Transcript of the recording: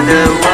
the one